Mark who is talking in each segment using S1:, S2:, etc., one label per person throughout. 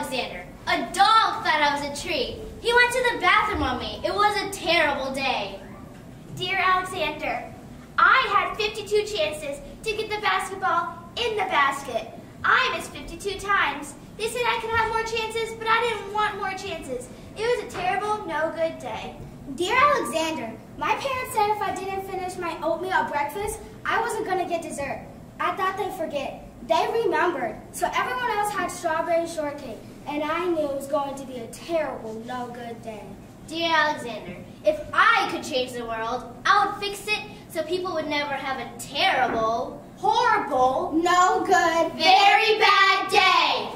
S1: Alexander. A dog thought I was a tree. He went to the bathroom on me. It was a terrible day.
S2: Dear Alexander, I had 52 chances to get the basketball in the basket. I missed 52 times. They said I could have more chances, but I didn't want more chances. It was a terrible, no good day.
S3: Dear Alexander, my parents said if I didn't finish my oatmeal breakfast, I wasn't going to get dessert. I thought they'd forget. They remembered. So everyone else had strawberry shortcake, and I knew it was going to be a terrible, no good day.
S1: Dear Alexander, if I could change the world, I would fix it so people would never have a terrible, horrible,
S3: no good,
S1: very bad day.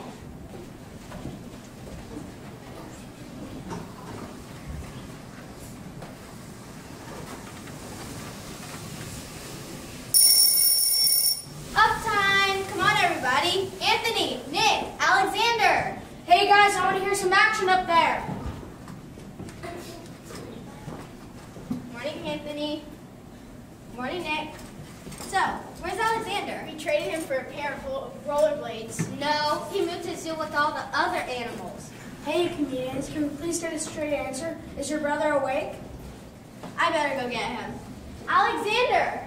S1: Up time! Come on, everybody. Anthony, Nick, Alexander.
S3: Hey guys, I want to hear some action up there.
S1: Morning, Anthony. Morning, Nick. So, where's Alexander?
S2: We traded him for a pair of rollerblades.
S1: No, he moved to zoo with all the other animals.
S3: Hey, comedians, can we please get a straight answer? Is your brother awake?
S1: I better go get him. Alexander!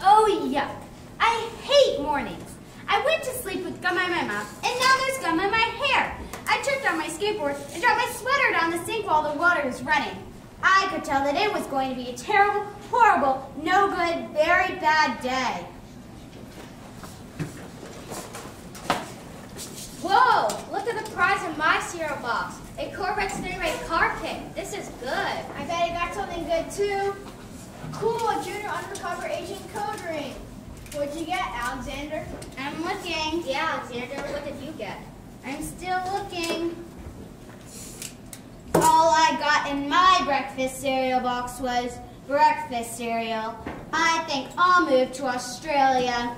S1: Oh, yuck. I hate mornings. I went to sleep with gum in my mouth, and now there's gum in my hair. I tripped on my skateboard and dropped my sweater down the sink while the water was running. I could tell that it was going to be a terrible, horrible, no good, very bad day. Whoa! Look at the prize in my cereal box. A Corvette Stingray car kit. This is good.
S2: I bet he got something good too. Cool, a junior undercover agent code ring. What'd you get, Alexander?
S1: I'm looking. Yeah, Alexander, what did you get? I'm still looking. All I got in my breakfast cereal box was breakfast cereal. I think I'll move to Australia.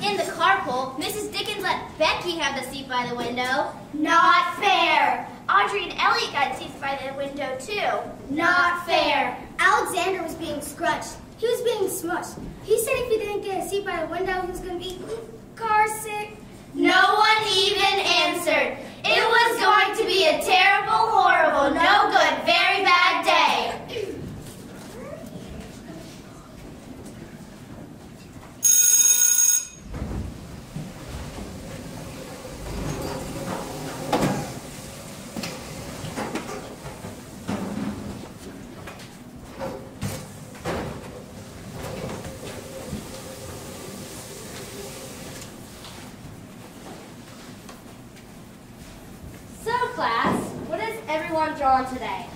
S1: In the carpool, Mrs. Dickens let Becky have the seat by the window.
S2: Not fair. Audrey and Elliot got seats by the window too.
S3: Not fair. Alexander was being scrunched. He was being smushed. He said if he didn't get a seat by the window, he was going to be car sick.
S1: No one even answered. It was going to be a terrible, horrible, no good, very bad day. So, class, what has everyone drawn today?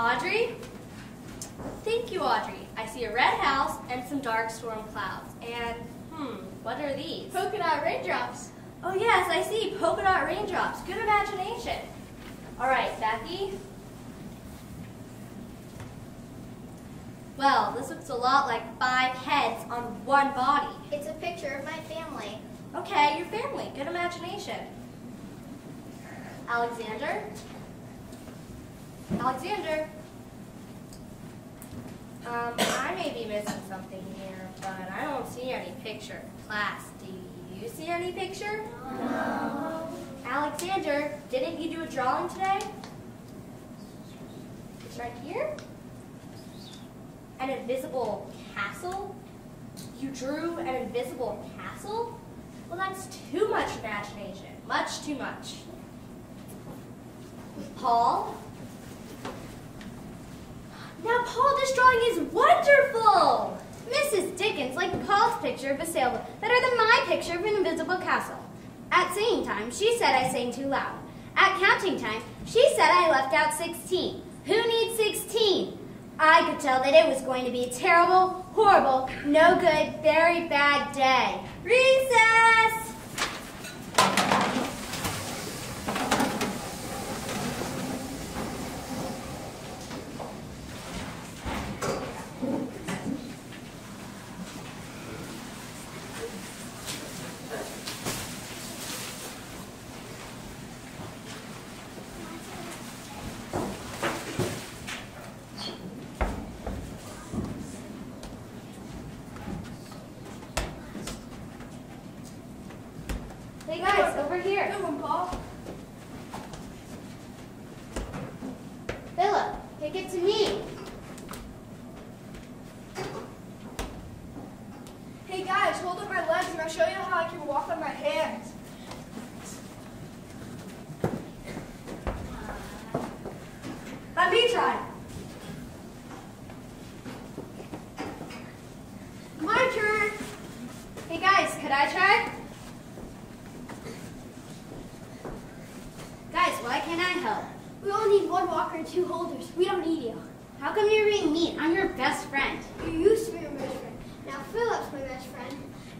S1: Audrey? Thank you, Audrey. I see a red house and some dark storm clouds. And, hmm, what are these?
S2: Polka dot raindrops.
S1: Oh, yes, I see. Polka dot raindrops. Good imagination. All right, Becky. Well, this looks a lot like five heads on one body.
S2: It's a picture of my family.
S1: Okay, your family. Good imagination. Alexander? Alexander? Um, I may be missing something here, but I don't see any picture. Class, do you see any picture? No. Alexander, didn't you do a drawing today? It's right here. An invisible castle? You drew an invisible castle? Well, that's too much imagination. Much too much. Paul? Now, Paul, this drawing is wonderful! Mrs. Dickens liked Paul's picture of a sailboat better than my picture of an invisible castle. At singing time, she said I sang too loud. At counting time, she said I left out 16. Who needs 16? I could tell that it was going to be a terrible, horrible, no good, very bad day. Recess! Over here.
S3: Good one, Paul.
S1: Philip, take it to me.
S3: Hey guys, hold up my legs and I'll show you how I can walk on my hands. Let me try.
S1: My turn. Hey guys, could I try? Guys, why can't I help?
S3: We only need one walker and two holders. We don't need you.
S1: How come you're being mean? I'm your best friend.
S3: You used to be my best friend. Now Philip's my best friend.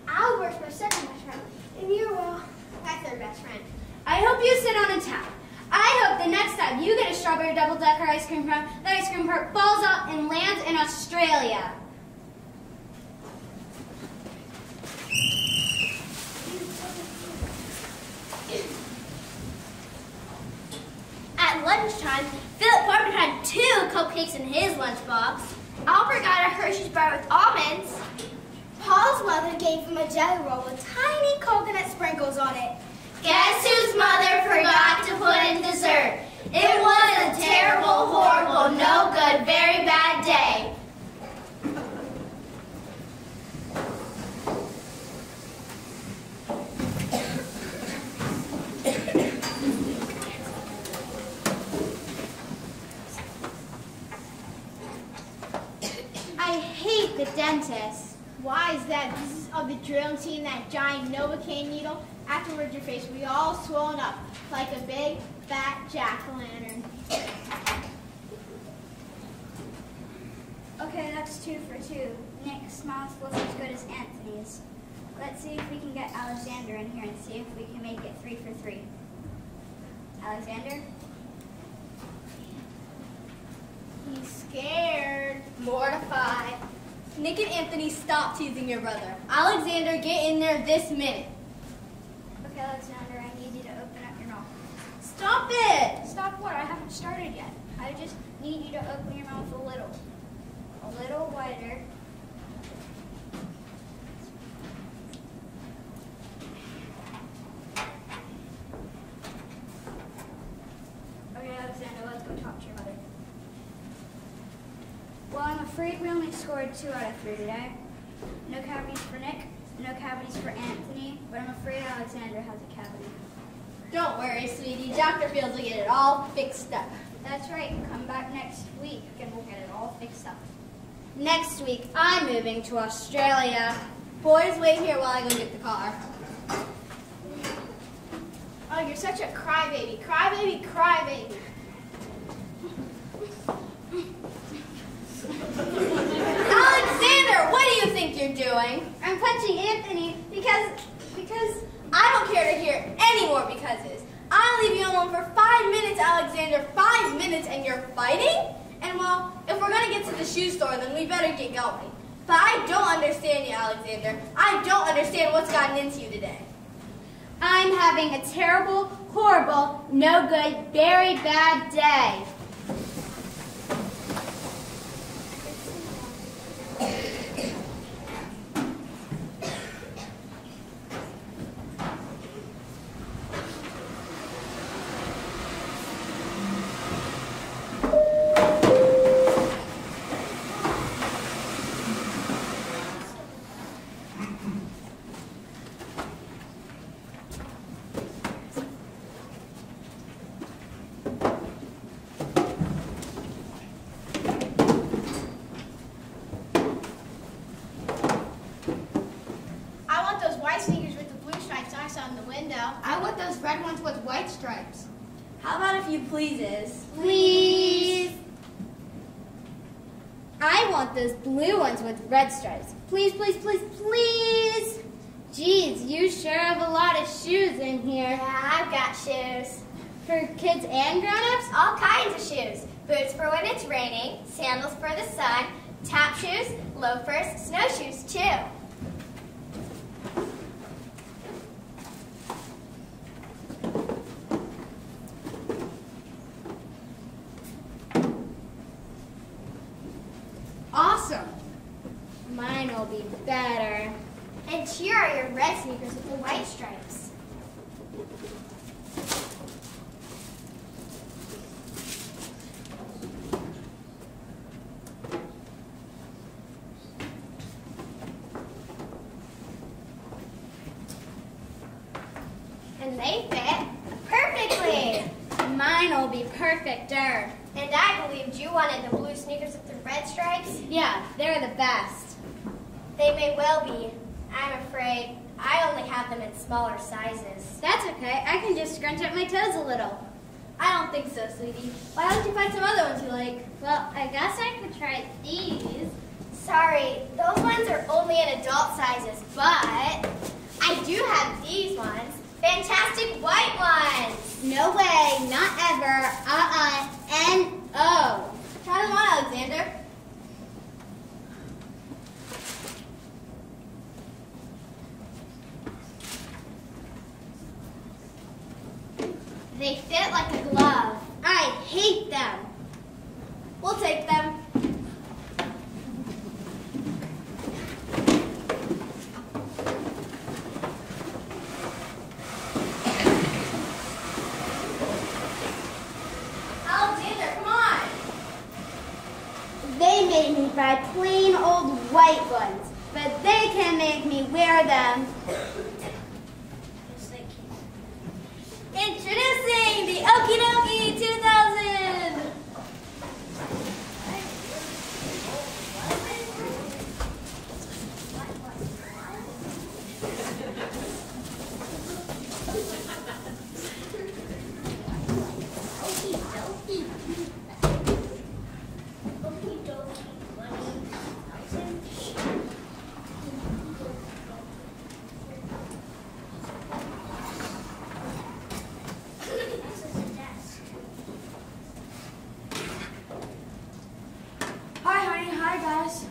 S3: Albert's my second best friend. And you're, well, my third best friend.
S1: I hope you sit on a towel. I hope the next time you get a strawberry double decker ice cream cone, the ice cream cart falls out and lands in Australia.
S2: At lunchtime, Philip Parker had cupcakes in his lunchbox. Albert got a Hershey's bar with almonds.
S3: Paul's mother gave him a jelly roll with tiny coconut sprinkles on it.
S2: Guess whose mother forgot to put in dessert? It was a terrible, horrible, no good, very bad day.
S1: I hate the dentist.
S4: Why is that? This is of the drill and seeing that giant Novocaine needle. Afterwards, your face will be all swollen up like a big, fat jack-o'-lantern.
S5: Okay, that's two for two. Nick's smiles looks as good as Anthony's. Let's see if we can get Alexander in here and see if we can make it three for three. Alexander?
S4: He's scared.
S1: Mortified. Nick and Anthony, stop teasing your brother. Alexander, get in there this minute.
S5: Okay, Alexander, I need you to open up your mouth.
S1: Stop it!
S5: Stop what? I haven't started yet. I just need you to open your mouth a little. A little wider. Okay, Alexander, let's go talk to your mother. Well, I'm afraid we only scored two out of three today. No cavities for Nick, no cavities for Anthony, but I'm afraid Alexander has a cavity.
S1: Don't worry, sweetie. Dr. Fields will get it all fixed up.
S5: That's right. Come back next week and we'll get it all fixed up.
S1: Next week, I'm moving to Australia. Boys, wait here while I go get the car.
S4: Oh, you're such a crybaby, crybaby, crybaby.
S1: Alexander, what do you think you're doing?
S5: I'm punching Anthony because because
S1: I don't care to hear any more becauses. I'll leave you alone for five minutes, Alexander. Five minutes, and you're fighting? And well, if we're gonna get to the shoe store, then we better get going. But I don't understand you, Alexander. I don't understand what's gotten into you today. I'm having a terrible, horrible, no good, very bad day.
S4: I want those white sneakers with the blue stripes I saw in the.
S3: I want those red ones with white stripes.
S1: How about a few pleases?
S5: please.
S1: I want those blue ones with red stripes. Please, please, please, please. Geez, you sure have a lot of shoes in here.
S2: Yeah, I've got shoes.
S1: For kids and grown-ups?
S2: All kinds of shoes. Boots for when it's raining, sandals for the sun, tap shoes, loafers, snowshoes too.
S1: Awesome. Mine will be better.
S2: And here are your red sneakers with the white stripes.
S1: And they fit perfectly. Mine will be perfecter.
S2: And I believed you wanted the blue sneakers with the red stripes.
S1: Yeah, they're the best.
S2: They may well be. I'm afraid I only have them in smaller sizes.
S1: That's okay. I can just scrunch up my toes a little.
S4: I don't think so, sweetie. Why don't you find some other ones you like?
S1: Well, I guess I could try these.
S2: Sorry, those ones are only in adult sizes, but I do have these ones. Fantastic white ones.
S1: No way, not ever. Uh-uh. N-O.
S4: Try them on, Alexander.
S1: They fit like a glove. I hate them.
S4: We'll take them. Alexander, come on.
S1: They made me buy plain old white ones, but they can make me wear them.
S4: Introducing the Okie Dokie 2000.
S3: Hi, honey. Hi, guys.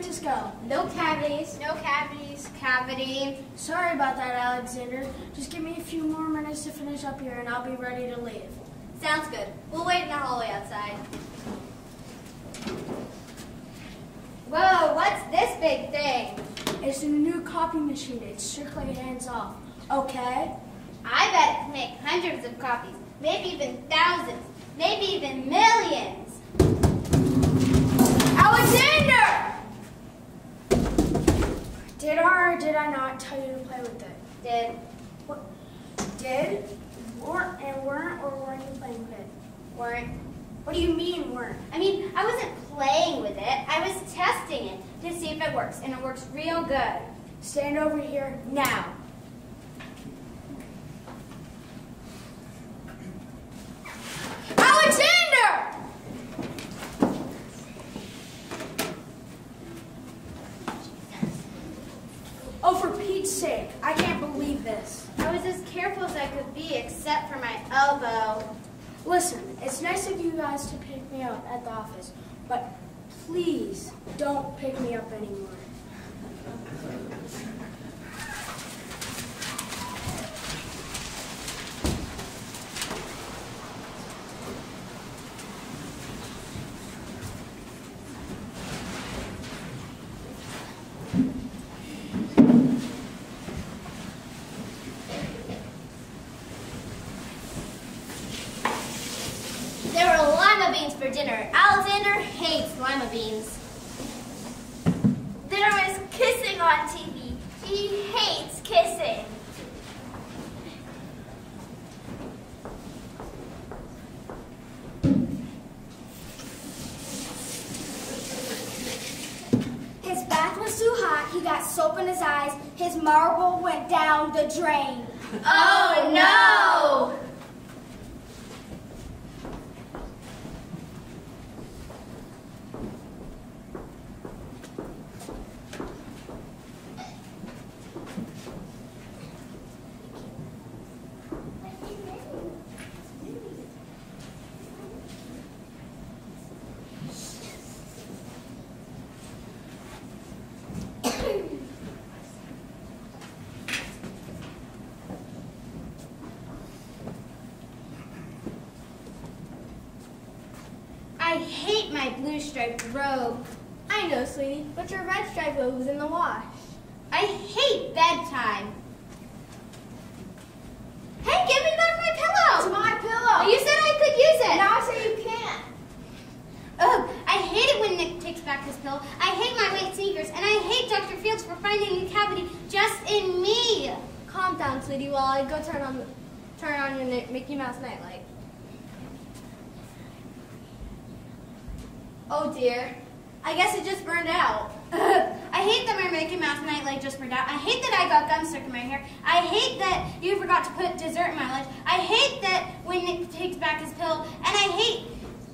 S3: How'd the dentist go?
S1: No cavities.
S2: No cavities.
S1: Cavity.
S3: Sorry about that, Alexander. Just give me a few more minutes to finish up here, and I'll be ready to leave.
S4: Sounds good. We'll wait in the hallway outside.
S1: Whoa, what's this big thing?
S3: It's a new copy machine. It's strictly hands off. Okay?
S1: I bet it can make hundreds of copies, maybe even thousands, maybe even millions.
S4: Alexander!
S3: Did I or did I not tell you to play with it?
S1: Did What?
S3: Did? Or and weren't or weren't you playing with it?
S1: weren't
S3: What do you mean weren't?
S1: I mean, I wasn't playing with it. I was testing it to see if it works, and it works real good.
S3: Stand over here now.
S4: Alexander!
S3: Oh, for Pete's sake! I can't believe this.
S1: I was as careful as I could be, except for my elbow.
S3: Listen, it's nice of you guys to pick me up at the office, but please don't pick me up anymore.
S2: There were lima beans for dinner. Alexander hates lima beans. There was kissing on TV. He hates kissing.
S3: His bath was too hot, he got soap in his eyes, his marble went down the drain.
S2: Oh no!
S1: blue striped robe.
S4: I know, sweetie, but your red striped robe was in the wash.
S1: I hate bedtime. Hey, give me back my pillow! It's
S3: my pillow!
S1: You said I could use it! Now
S3: I say you can't.
S1: Oh, I hate it when Nick takes back his pillow. I hate my white sneakers, and I hate Dr. Fields for finding a cavity just in me. Calm down, sweetie, while I go turn on, turn on your Mickey Mouse nightlight. Oh dear. I guess it just burned out.
S6: I hate that my Mickey Mouse nightlight just burned out. I hate that I got gum stuck in my hair. I hate that you forgot to put dessert in my lunch. I hate that when Nick takes back his pill. And I hate,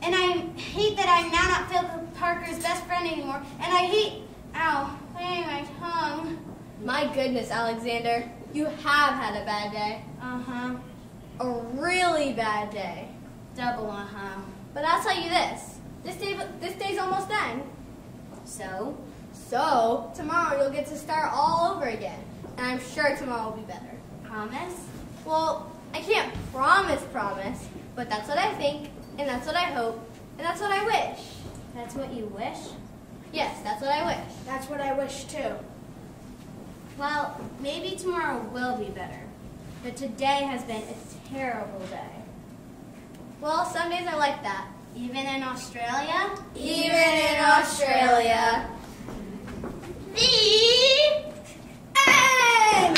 S6: and I hate that I'm now not Phil Parker's best friend anymore. And I hate, ow, hey, my tongue.
S1: My goodness, Alexander, you have had a bad day.
S6: Uh-huh.
S1: A really bad day.
S6: Double uh-huh.
S1: But I'll tell you this. This day, this day's almost done.
S6: So?
S1: So, tomorrow you'll get to start all over again. And I'm sure tomorrow will be better.
S6: Promise?
S1: Well, I can't promise, promise, but that's what I think, and that's what I hope, and that's what I wish.
S6: That's what you wish?
S1: Yes, that's what I wish.
S3: That's what I wish too.
S6: Well, maybe tomorrow will be better. But today has been a terrible day.
S1: Well, some days are like that.
S6: Even in Australia?
S1: Even in Australia.
S2: The
S1: End!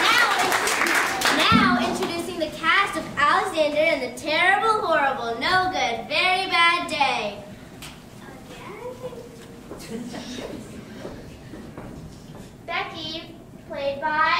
S2: now, now introducing the cast of Alexander and the terrible, horrible, no good, very bad day. Becky, played